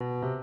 you